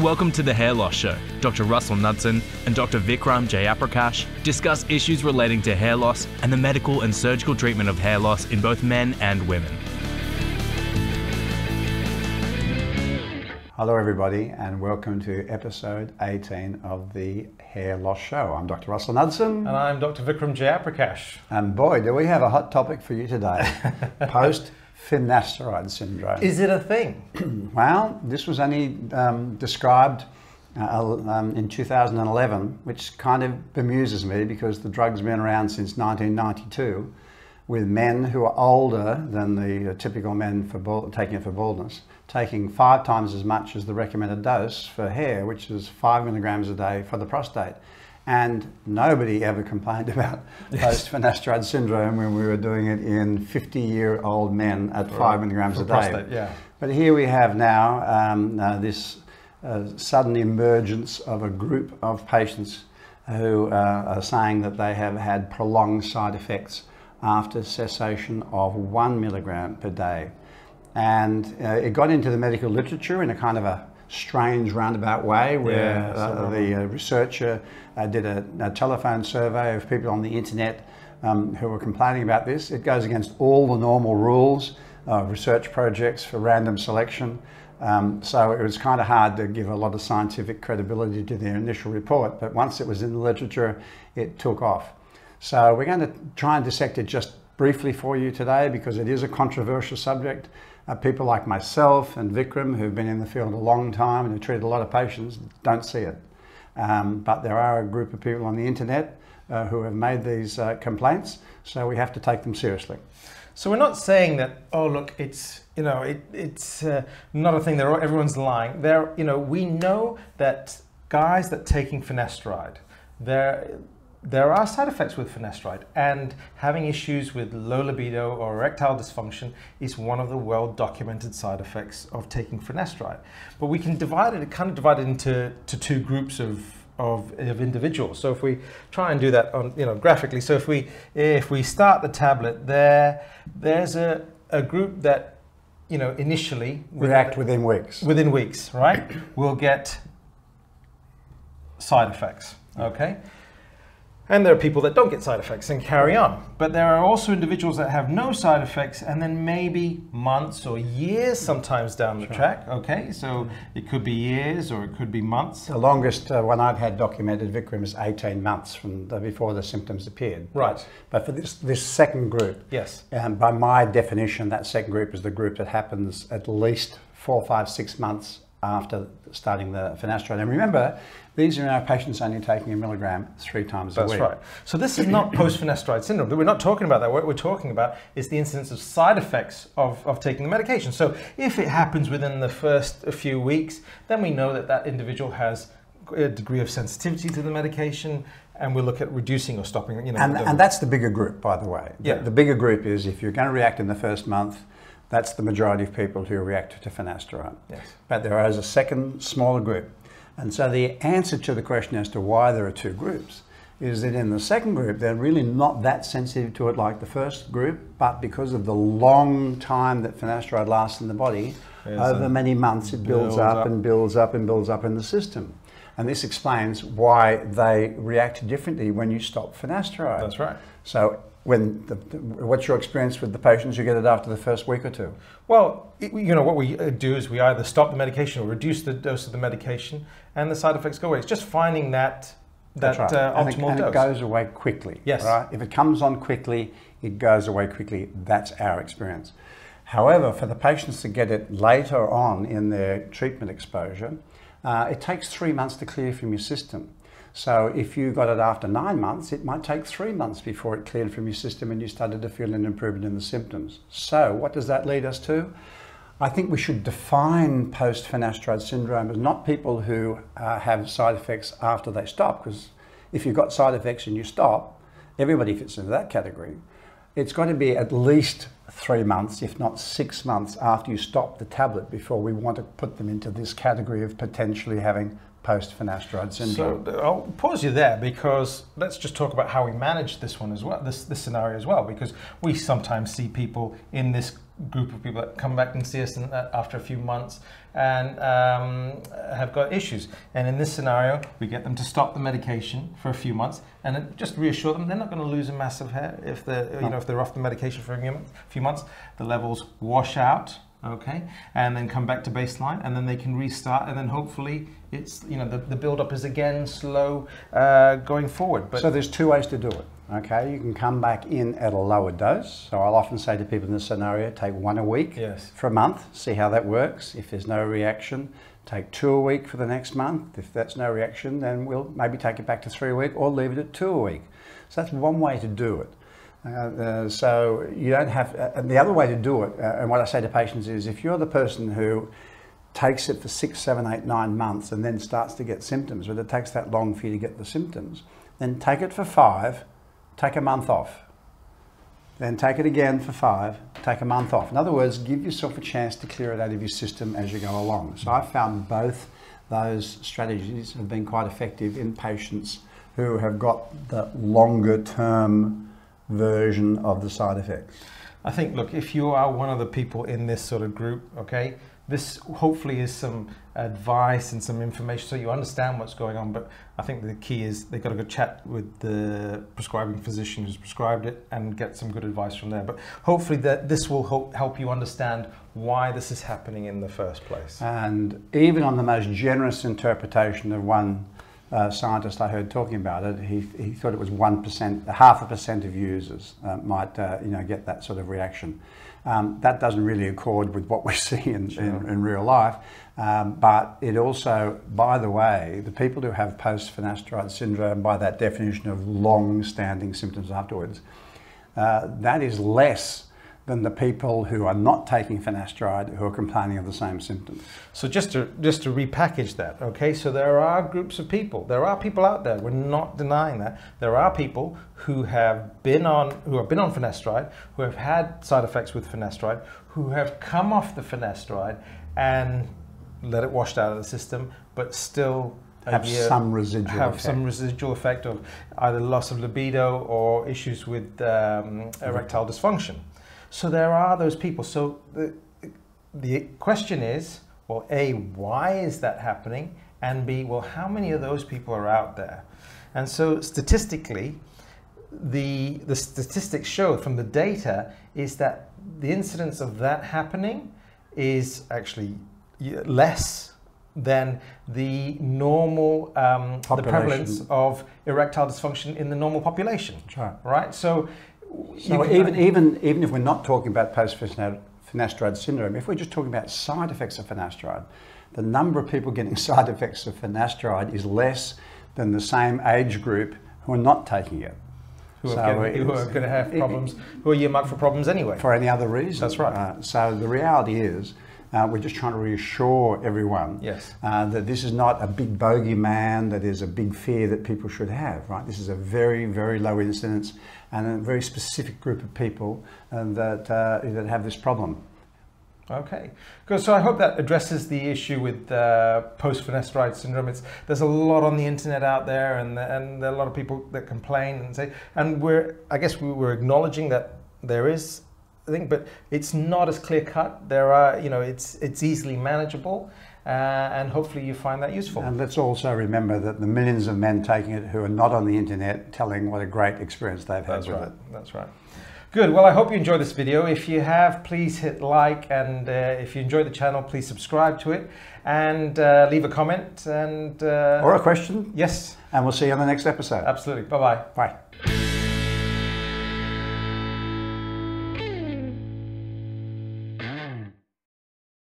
Welcome to the Hair Loss Show. Dr. Russell Knudsen and Dr. Vikram Jayaprakash discuss issues relating to hair loss and the medical and surgical treatment of hair loss in both men and women. Hello, everybody, and welcome to episode 18 of the Hair Loss Show. I'm Dr. Russell Knudsen, And I'm Dr. Vikram Jayaprakash. and boy, do we have a hot topic for you today post finasteride syndrome. Is it a thing? well, this was only um, described uh, um, in 2011, which kind of bemuses me because the drug's been around since 1992 with men who are older than the uh, typical men for bald, taking it for baldness, taking five times as much as the recommended dose for hair, which is five milligrams a day for the prostate. And nobody ever complained about post finasteride syndrome when we were doing it in 50 year old men at five milligrams a day. prostate, yeah. But here we have now um, uh, this uh, sudden emergence of a group of patients who uh, are saying that they have had prolonged side effects after cessation of one milligram per day. And uh, it got into the medical literature in a kind of a strange roundabout way where Yeah, uh, the uh, researcher uh, did a, a telephone survey of people on the internet um, who were complaining about this. It goes against all the normal rules of research projects for random selection. Um, so it was kind of hard to give a lot of scientific credibility to their initial report. But once it was in the literature, it took off. So we're going to try and dissect it just briefly for you today because it is a controversial subject. Uh, people like myself and Vikram, who've been in the field a long time and have treated a lot of patients, don't see it. Um, but there are a group of people on the internet uh, who have made these uh, complaints, so we have to take them seriously. So we're not saying that, oh, look, it's, you know, it, it's uh, not a thing that everyone's lying. There, you know, we know that guys that taking finasteride, there, there are side effects with finasteride, and having issues with low libido or erectile dysfunction is one of the well-documented side effects of taking finasteride. But we can divide it, kind of divide it into to two groups of, of, of individuals. So if we try and do that on, you know, graphically, so if we if we start the tablet there, there's a, a group that, you know, initially React within weeks. within weeks, right? We'll get side effects, okay? And there are people that don't get side effects and carry on. But there are also individuals that have no side effects and then maybe months or years sometimes down the track, okay? So it could be years or it could be months. The longest uh, one I've had documented, Vikram, is 18 months from the, before the symptoms appeared. Right. But for this, this second group, Yes. um, by my definition, that second group is the group that happens at least four, five, six months after starting the finasteride. And remember, these are our patients only taking a milligram three times a week. That's right. So this is not post-finasteride syndrome. We're not talking about that. What we're talking about is the incidence of side effects of, of taking the medication. So if it happens within the first few weeks, then we know that that individual has a degree of sensitivity to the medication, and we'll look at reducing or stopping. You know, And, the- and that's the bigger group, by the way. The- Yeah. The, bigger group is if you're going to react in the first month, that's the majority of people who react to finasteride. Yes. But there is a second smaller group. And so the answer to the question as to why there are two groups is that in the second group, they're really not that sensitive to it like the first group, but because of the long time that finasteride lasts in the body, Yes, over many months it builds, builds up, up. and builds up and builds up in the system. And this explains why they react differently when you stop finasteride. That's right. So, when the, what's your experience with the patients who get it after the first week or two? Well, you know, what we uh, do is we either stop the medication or reduce the dose of the medication, and the side effects go away. It's just finding that that That's uh, and, it, and dose. it goes away quickly. Yes. Right? If it comes on quickly, it goes away quickly. That's our experience. However, for the patients to get it later on in their treatment exposure, uh, it takes three months to clear from your system. So if you got it after nine months, it might take three months before it cleared from your system and you started to feel an improvement in the symptoms. So what does that lead us to? I think we should define post finasteride syndrome as not people who uh, have side effects after they stop, because if you've got side effects and you stop, everybody fits into that category. It's got to be at least three months, if not six months, after you stop the tablet before we want to put them into this category of potentially having post finasteride syndrome. So I'll pause you there because let's just talk about how we manage this one as well, this, this scenario as well, because we sometimes see people in this group of people that come back and see us in, uh, after a few months and um, have got issues. And in this scenario, we get them to stop the medication for a few months and just reassure them they're not going to lose a massive hair if they're, you know, if they're off the medication for a few months. The levels wash out okay and then come back to baseline and then they can restart and then hopefully it's you know the, the build up is again slow uh, going forward but so there's two ways to do it okay? You can come back in at a lower dose. So i'll often say to people in this scenario take one a week yes. for a month see how that works. If there's no reaction take two a week for the next month. If that's no reaction then we'll maybe take it back to three a week or leave it at two a week. So that's one way to do it uh, uh, so you don't have, uh, and the other way to do it, and what I say to patients is if you're the person who takes it for six, seven, eight, nine months and then starts to get symptoms, but it takes that long for you to get the symptoms, then take it for five, take a month off. Then take it again for five, take a month off. In other words, give yourself a chance to clear it out of your system as you go along. So I've found both those strategies have been quite effective in patients who have got the longer term version of the side effects? I think, look, if you are one of the people in this sort of group, okay, this hopefully is some advice and some information so you understand what's going on. But I think the key is they've got to go chat with the prescribing physician who's prescribed it and get some good advice from there. But hopefully that this will help, help you understand why this is happening in the first place. And even on the most generous interpretation of one uh, scientist I heard talking about it, he, he thought it was 1%, half a percent of users uh, might uh, you know, get that sort of reaction. Um, that doesn't really accord with what we see in, sure. in, in, real life. Um, but it also, by the way, the people who have post-finasteride syndrome, by that definition of long-standing symptoms afterwards, uh, that is less than the people who are not taking finasteride who are complaining of the same symptoms. So just to just to repackage that, okay? So there are groups of people. There are people out there. We're not denying that. There are people who have been on who have been on finasteride, who have had side effects with finasteride, who have come off the finasteride and let it washed out of the system, but still have some residual have effect. some residual effect of either loss of libido or issues with um, erectile dysfunction. So there are those people. So the, the question is, well, A, why is that happening? And B, well, how many of those people are out there? And so statistically, the, the statistics show from the data is that the incidence of that happening is actually less than the normal um, the prevalence of erectile dysfunction in the normal population. Right. Right. So so even, even, even if we're not talking about post-finasteride syndrome, if we're just talking about side effects of finasteride, the number of people getting side effects of finasteride is less than the same age group who are not taking it. Who, so are, getting, who are going to have problems, it, who are earmarked for problems anyway. For any other reason. That's right. Uh, so the reality is, uh, we're just trying to reassure everyone yes. uh, that this is not a big bogeyman that is a big fear that people should have, right? This is a very, very low incidence and a very specific group of people uh, that, uh, that have this problem. Okay, good. So I hope that addresses the issue with uh, post-finasteride syndrome. It's, there's a lot on the internet out there, and and there are a lot of people that complain and say, and we're I guess we were acknowledging that there is I think, but it's not as clear cut. There are, you know, it's it's easily manageable, uh, and hopefully you find that useful. And let's also remember that the millions of men taking it who are not on the internet telling what a great experience they've had That's with right. it. That's right. Good. Well, I hope you enjoyed this video. If you have, please hit like, and uh, if you enjoy the channel, please subscribe to it, and uh, leave a comment and uh, or a question. Yes. And we'll see you on the next episode. Absolutely. Bye-bye. Bye.